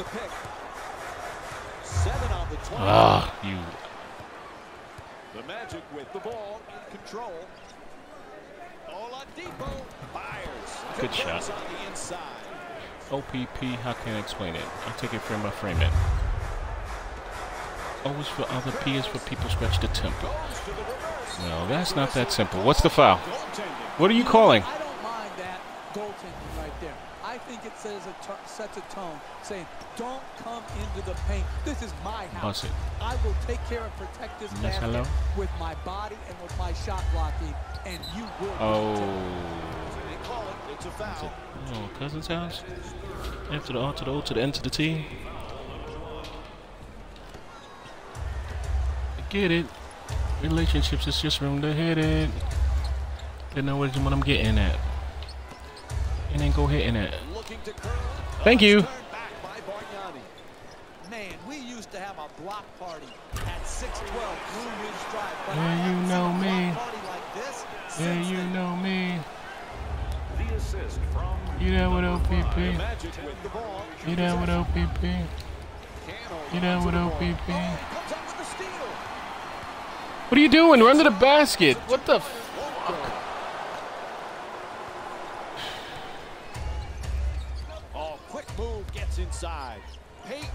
the pick. Seven on the 20. Ah, you. The Magic with the ball in control. Oladipo fires. Good shot. On the inside. OPP, how can I explain it? I'll take it frame by frame it. O is for other, P is for people scratch the temple. Goes to the reverse. No, that's not that simple. What's the foul? What are you calling? Think it says a sets a tone saying, "Don't come into the paint. This is my house. Oh, I will take care and protect this Yes, basket hello? with my body and with my shot blocking, and you will." Oh. It. It's a foul. Oh, cousin's house? After the R to the O to the N to the T. I get it. Relationships is just room to hit it. They know what I'm getting at. And then go hitting it. Looking to curl. Thank you. Turned back by Bargnani. Man, we used to have a block party at 612 Blue Ridge Drive. But Yeah, you know me. like this Yeah, you then. know me. The assist from You down with OPP? with. You down with OPP? You down with to the ball. OPP? Oh, he comes up with the steal. What are you doing? Run to the basket. What the move inside.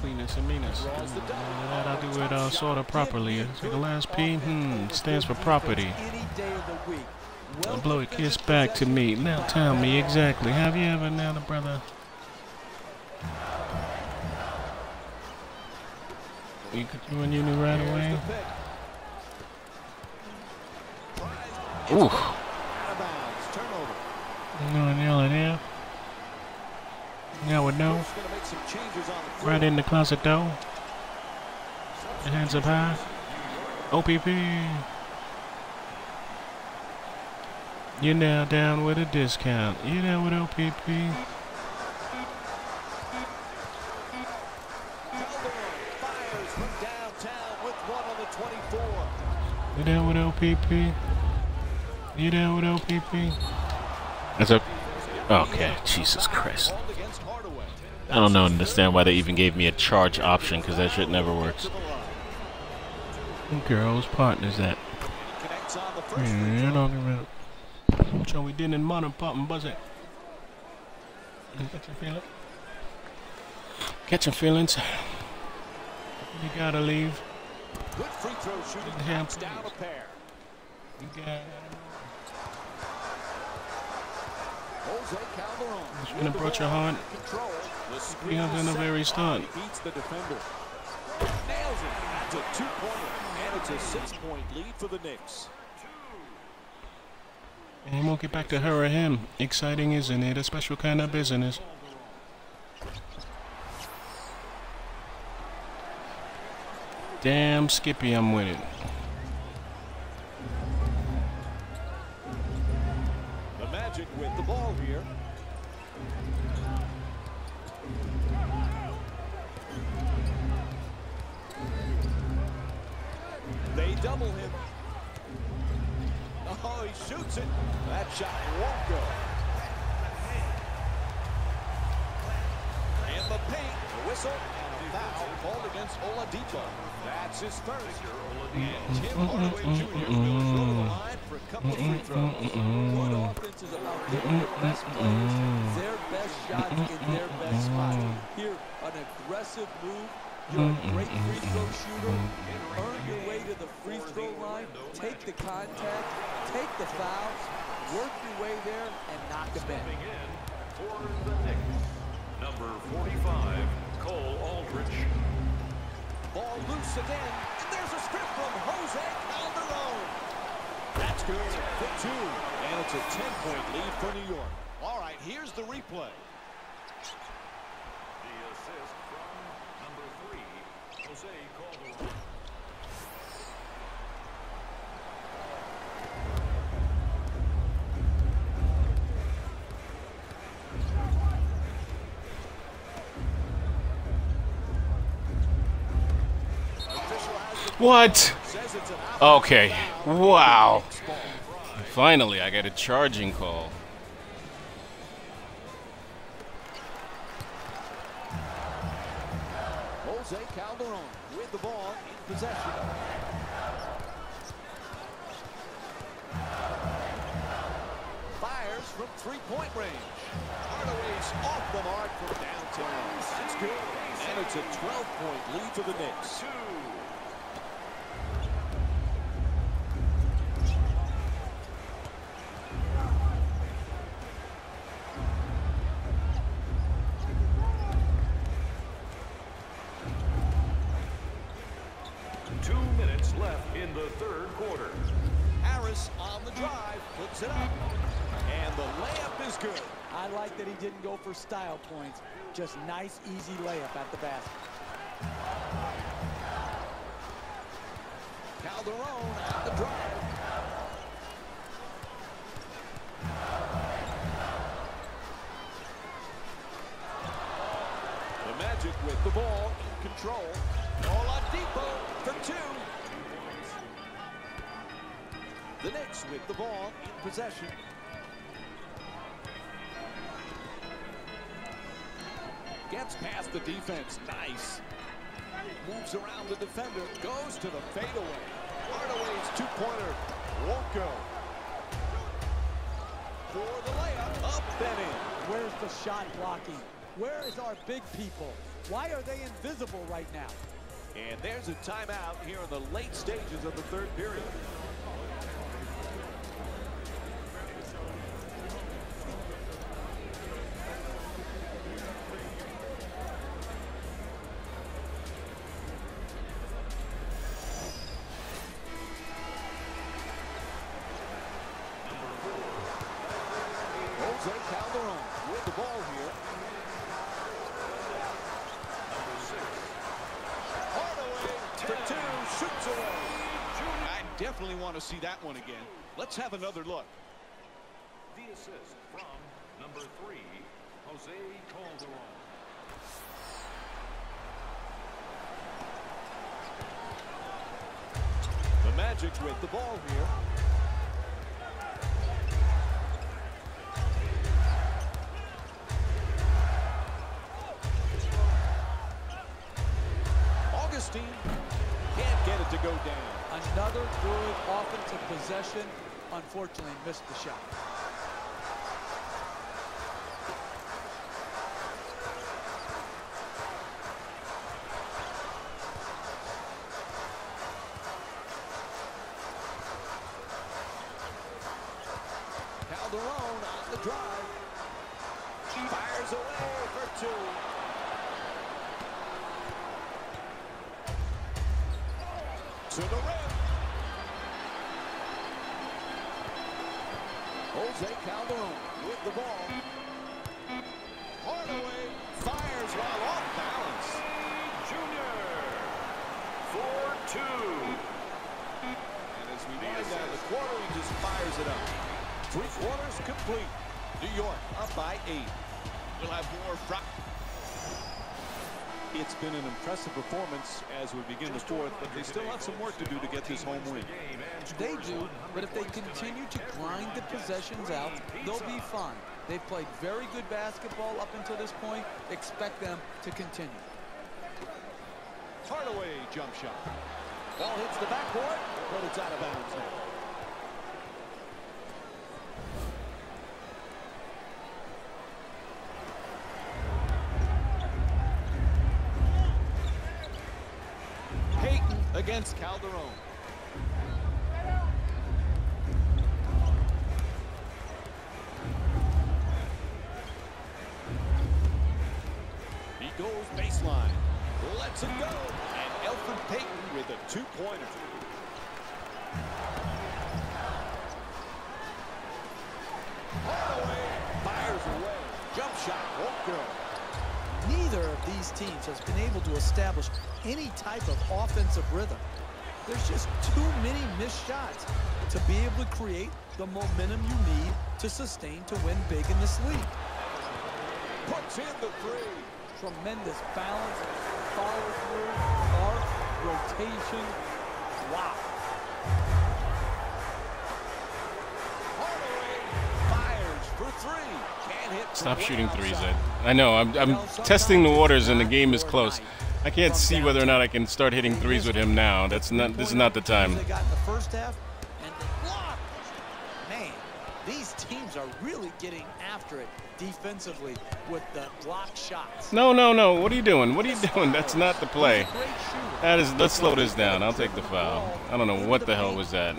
Cleanest and meanest. That I do it uh, sort of properly. So the last P, hmm, stands for property. Any day of the week. I'll blow a kiss back to me. Now tell me exactly. Have you ever now, the brother? You could you and you knew right away. Ooh. out of bounds. Turnover. No, yell it here. On the floor. Right in the closet though. Your hands up high. OPP. You're now down with a discount. You're down with OPP. Calderon fires from downtown with one on the 24. You down with OPP? You down with OPP? That's a. Okay, Jesus Christ. Called against Hardaway. I don't know, understand why they even gave me a charge option because that shit never works. To the line. Girls, partners that. Connects on the first. Yeah, you're talking about. Which one we did in modern pop and buzz it. Catching feelings. Catching feelings. You gotta leave. Good free throw shooting. Yeah, down a pair. You gotta. Jose Calderon. Just gonna broach your heart. Control. The screen Yeah, from is the very Oh, start. he beats the defender. Nails it. That's a two-pointer. And it's a six-point lead for the Knicks. And we'll get back to her or him. Exciting, isn't it? A special kind of business. Damn, Skippy, I'm with it. The Magic with the ball here. Double him. Oh, he shoots it. That shot won't go. In the paint, the whistle and a foul called against Oladipo. That's his first. And Tim Hardaway Jr. will go the line for a couple of free throws. What offense is about their best players their best shots in their best spots. Here, an aggressive move. Mm-hmm, You're a great mm-hmm, free throw mm-hmm, shooter. Earn your way to the free throw line. Take the contact. Take the fouls. Work your way there and knock them in. Stepping in for the Knicks, number 45, Cole Aldrich. Ball loose again, and there's a strip from Jose Calderon. That's good for two, and it's a 10-point lead for New York. All right, here's the replay. The assist from number three, Jose Calderon. What? Okay. Wow. Finally, I got a charging call. Three-point range. Hardaway's off the mark from downtown. It's good. And it's a 12-point lead for the Knicks. Two. Two minutes left in the third quarter. Harris on the drive, puts it up. The layup is good. I like that he didn't go for style points. Just nice, easy layup at the basket. Calderon on the drive. The Magic with the ball in control. Oladipo for two. The Knicks with the ball in possession. Gets past the defense. Nice. Moves around the defender. Goes to the fadeaway. Hardaway's two-pointer won't go. For the layup. Up and in. Where's the shot blocking? Where is our big people? Why are they invisible right now? And there's a timeout here in the late stages of the third period. Shoots away. I definitely want to see that one again. Let's have another look. The assist from number three, Jose Calderon. The Magic with the ball here. Augustine can't get it to go down. Another good offensive possession. Unfortunately, missed the shot. Calderon on the drive. Fires away for two. To the rim. Jose Calderon with the ball. Hardaway fires while off balance. Junior. For two. And as we wind down the quarter, he just fires it up. Three quarters complete. New York up by eight. We'll have more. It's been an impressive performance as we begin the fourth, but they still have some work to do to get this home win. They do, but if they continue to grind the possessions out, they'll be fine. They've played very good basketball up until this point. Expect them to continue. Hardaway jump shot. Ball hits the backboard, but it's out of bounds now. Payton against Calderon. He goes baseline. Lets it go. And Elfrid Payton with a two-pointer. Hardaway fires away. Jump shot won't go. Neither of these teams has been able to establish any type of offensive rhythm. There's just too many missed shots to be able to create the momentum you need to sustain to win big in this league. Puts in the three. Tremendous balance, follow through, arc, rotation. Wow. Stop shooting threes. Ed. I know. I'm, I'm testing the waters, and the game is close. I can't see whether or not I can start hitting threes with him now. That's not. This is not the time. They got in the first half, and they blocked. Man, these teams are really getting after it defensively with the block shots. No, no, no. What are you doing? What are you doing? That's not the play. That is. Let's slow this down. I'll take the foul. I don't know what the hell was that.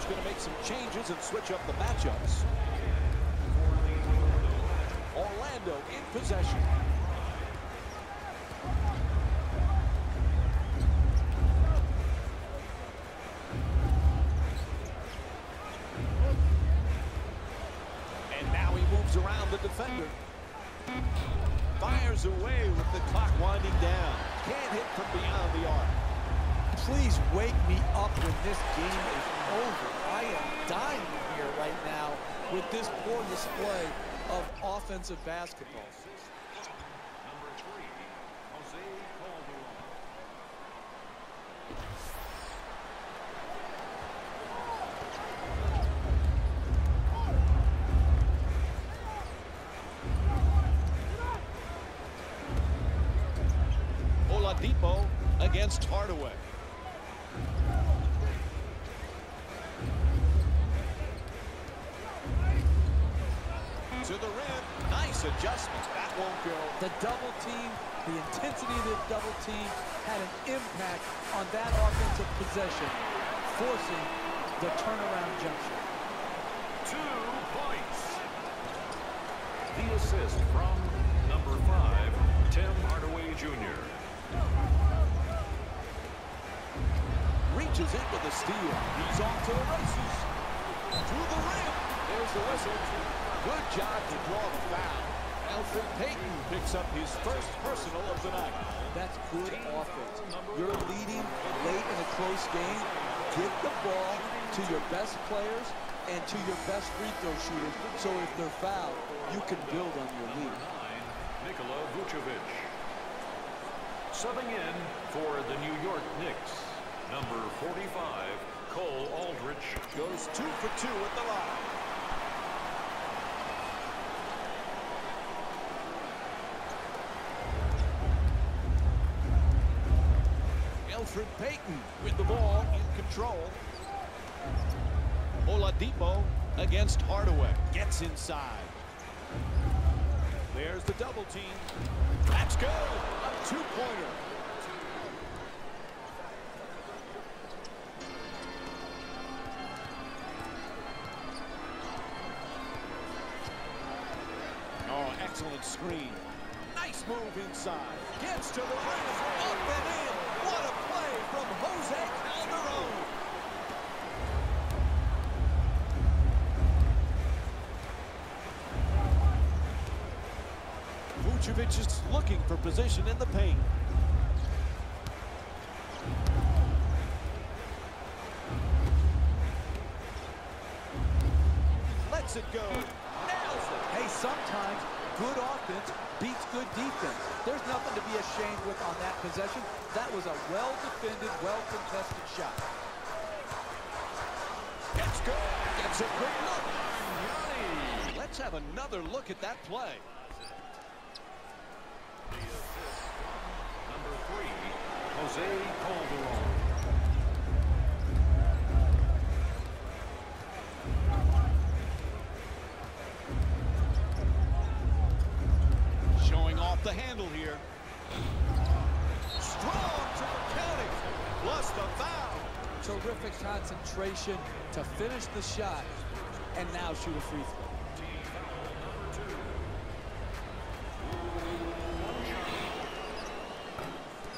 Coach going to make some changes and switch up the matchups. Orlando in possession. And now he moves around the defender. Fires away with the clock winding down. Can't hit from beyond the arc. Please wake me up when this game is over. I am dying here right now with this poor display of offensive basketball. Oladipo against Hardaway. To the rim. Nice adjustment. That won't go. The double team, the intensity of the double team had an impact on that offensive possession, forcing the turnaround jump shot. Two points. The assist from number five, Tim Hardaway Jr. Reaches in with the steal. He's off to the races. To the rim. There's the whistle. Good job to draw the foul. Elfrid Payton picks up his first personal of the night. That's good offense. You're leading late in a close game. Get the ball to your best players and to your best free throw shooters. So if they're fouled, you can build on your lead. Nine, Nikola Vucevic. Subbing in for the New York Knicks, number 45, Cole Aldrich. Goes two for two at the line. With the ball in control. Oladipo against Hardaway. Gets inside. There's the double team. That's good. A two-pointer. Oh, excellent screen. Nice move inside. Gets to the rim. Up and in. What a play from Jose Calderon. Vucevic is looking for position in the paint. Lets it go. Nails it. Hey, sometimes good offense beats good defense. Be ashamed with on that possession. That was a well-defended, well-contested shot. Gets good. Gets a look. Yanni. Let's have another look at that play. Number three, Jose Calderon. Showing off the handle here. Strong to the counting. Plus the foul. Terrific concentration to finish the shot and now shoot a free throw.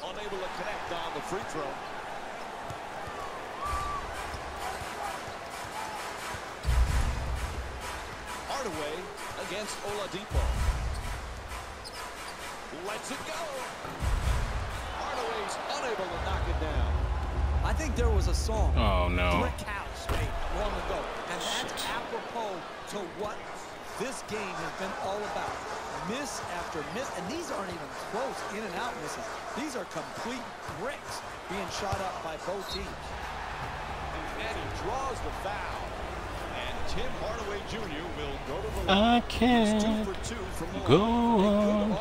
Unable to connect on the free throw. I think there was a song, Oh no. Brick House, made long ago, and that's apropos to what this game has been all about. Miss after miss, and these aren't even close in and out misses. These are complete bricks being shot up by both teams. And he draws the foul. And Tim Hardaway Jr. will go to the I can't two the go. On